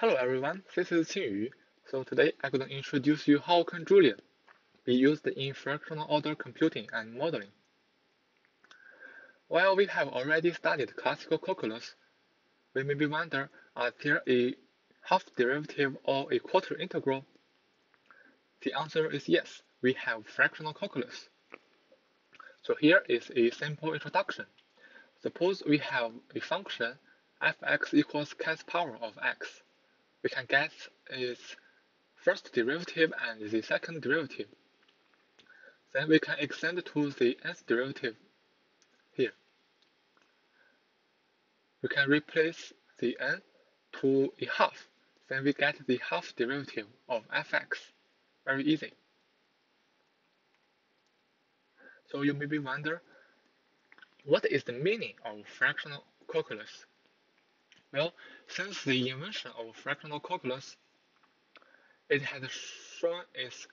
Hello everyone, this is Qingyu. So today I'm going to introduce you how can Julia be used in fractional order computing and modeling. While we have already studied classical calculus, we may be wonder, are there a half derivative or a quarter integral? The answer is yes, we have fractional calculus. So here is a simple introduction. Suppose we have a function fx equals kth power of x. We can get its first derivative and the second derivative. Then we can extend to the nth derivative here. We can replace the n to a half. Then we get the half derivative of fx. Very easy. So you maybe wonder, what is the meaning of fractional calculus? Well, since the invention of fractional calculus, it has shown its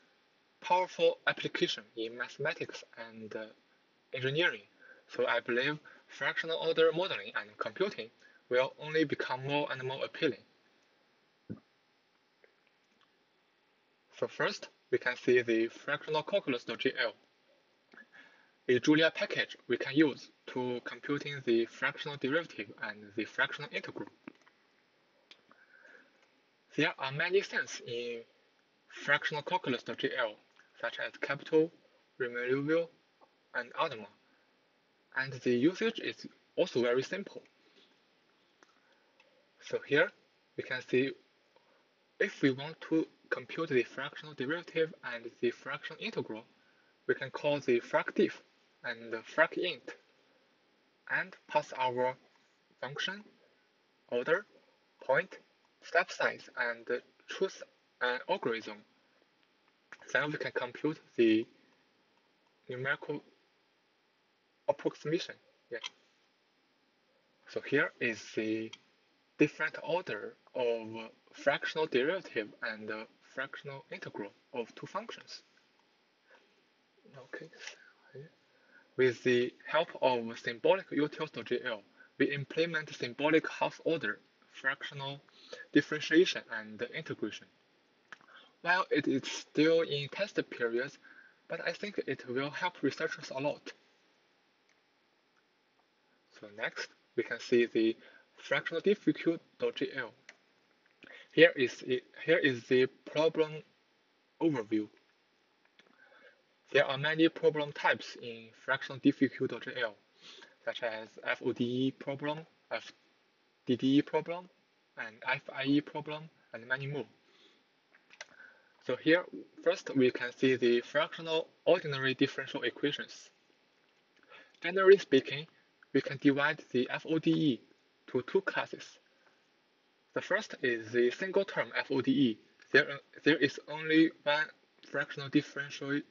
powerful application in mathematics and uh, engineering. So I believe fractional order modeling and computing will only become more and more appealing. So first, we can see the FractionalCalculus.jl a Julia package we can use to computing the fractional derivative and the fractional integral. There are many things in FractionalCalculus.jl, such as Caputo, Riemann-Liouville, and other. And the usage is also very simple. So here we can see if we want to compute the fractional derivative and the fractional integral, we can call the fracdiff and fracint and pass our function, order, point, step size, and choose an uh, algorithm. Then we can compute the numerical approximation. Yeah. So here is the different order of fractional derivative and fractional integral of two functions. Okay. With the help of SymbolicUtils.jl, we implement symbolic half-order fractional differentiation and integration. While it is still in test periods, but I think it will help researchers a lot. So next, we can see the FractionalDiffEq.jl. Here is, here is the problem overview. There are many problem types in FractionalDiffEq.jl, such as FODE problem, FDDE problem, and FIE problem, and many more. So here, first we can see the fractional ordinary differential equations. Generally speaking, we can divide the FODE to two classes. The first is the single term FODE. There, there is only one fractional differential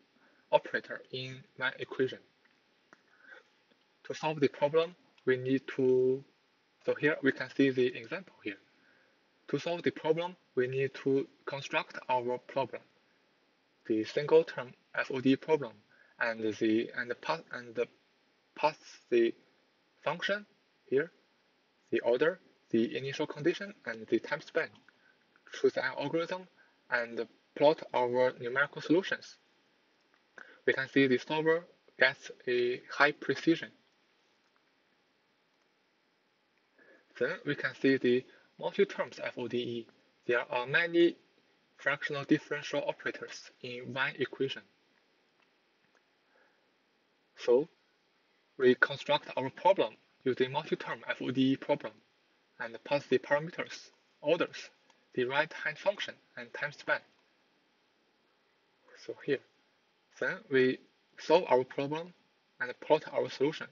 operator in my equation. To solve the problem, we need to, so here we can see the example here. To solve the problem, we need to construct our problem, the single term FOD problem, and the and the pass and the pass the function here, the order, the initial condition, and the time span. Choose an algorithm and plot our numerical solutions we can see the solver gets a high precision. Then we can see the multi-terms FODE. There are many fractional differential operators in one equation. So we construct our problem using multi-term FODE problem and pass the parameters, orders, the right hand function, and time span. So here. Then we solve our problem and plot our solution.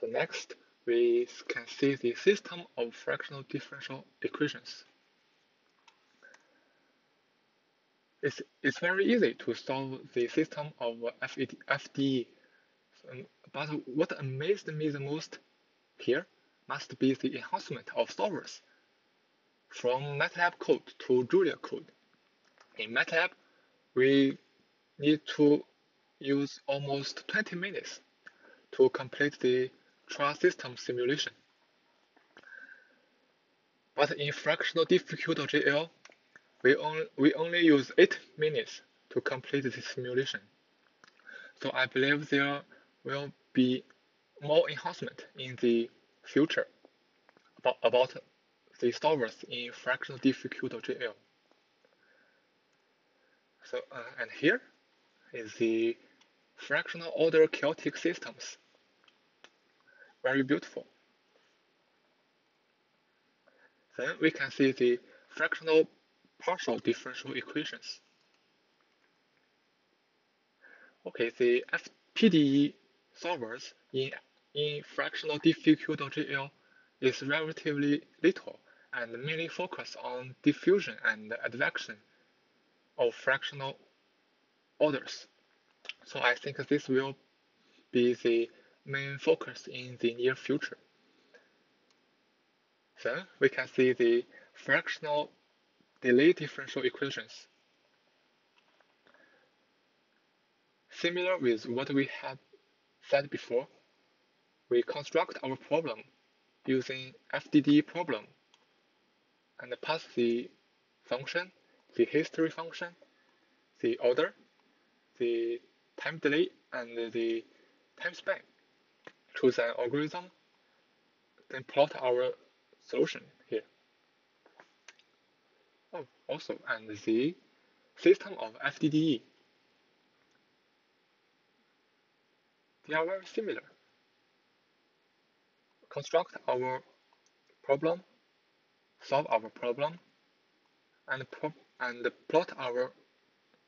So next, we can see the system of fractional differential equations. It's, it's very easy to solve the system of FED, FDE, but what amazed me the most here must be the enhancement of solvers from MATLAB code to Julia code. In MATLAB, we need to use almost 20 minutes to complete the trial system simulation. but in FractionalDiffEq.jl, we, only we only use 8 minutes to complete the simulation. So I believe there will be more enhancement in the future about, about the solvers in FractionalDiffEq.jl. So, uh, and here is the fractional order chaotic systems. Very beautiful. Then we can see the fractional partial differential equations. Okay, the FPDE solvers in, in FractionalDiffEq.jl is relatively little and mainly focus on diffusion and advection of fractional orders. So I think this will be the main focus in the near future. Then we can see the fractional delay differential equations. Similar with what we had said before, we construct our problem using FDD problem and pass the function, the history function, the order, the time delay, and the time span. Choose an algorithm, then plot our solution here. Oh, also, and the system of FDDE. They are very similar. Construct our problem, solve our problem, and, pro and plot our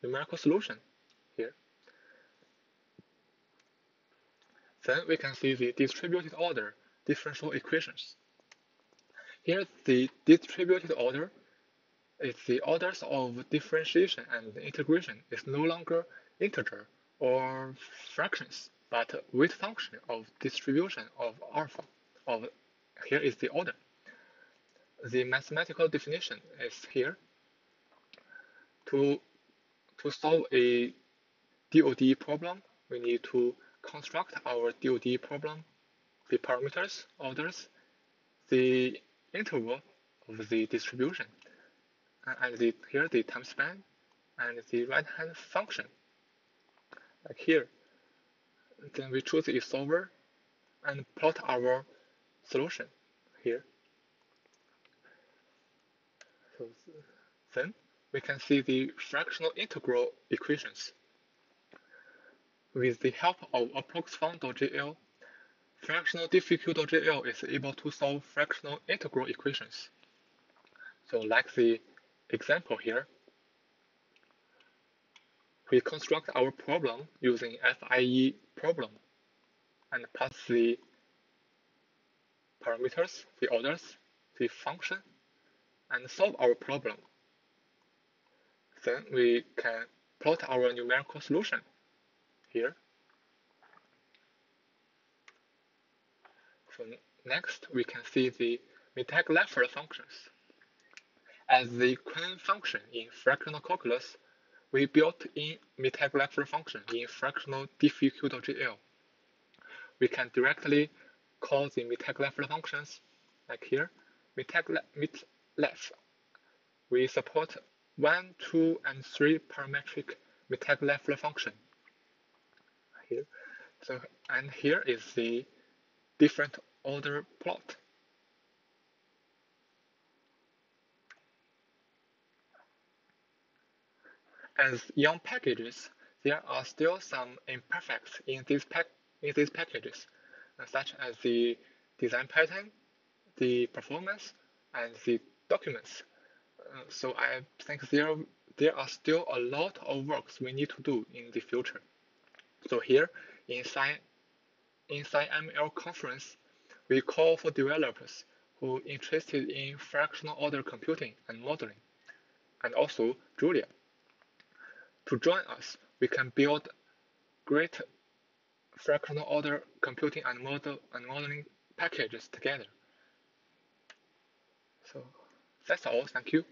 numerical solution here. Then we can see the distributed order differential equations. Here, the distributed order is the orders of differentiation and integration is no longer integer or fractions, but weight function of distribution of alpha. Of here is the order. The mathematical definition is here. To to solve a DOD problem, we need to construct our DOD problem, the parameters, orders, the interval of the distribution, and the, here the time span, and the right-hand function, like here. Then we choose a solver and plot our solution here. So then we can see the fractional integral equations. With the help of approxfun.jl, FractionalDiffEq.jl is able to solve fractional integral equations. So like the example here, we construct our problem using FIE problem and pass the parameters, the orders, the function, and solve our problem. Then we can plot our numerical solution here. So next, we can see the Mittag-Leffler functions. As the queen function in fractional calculus, we built in Mittag-Leffler function in fractional difficult.jl. We can directly call the Mittag-Leffler functions, like here, Mittag-Lef. We support 1, 2, and 3 parametric Mittag-Leffler function. Here. So, and here is the different order plot. As young packages, there are still some imperfects in these, in these packages, uh, such as the design pattern, the performance, and the documents. So I think there, there are still a lot of works we need to do in the future. So here, inside, in SciML conference, we call for developers who are interested in fractional order computing and modeling, and also Julia. To join us, we can build great fractional order computing and model and modeling packages together. So that's all. Thank you.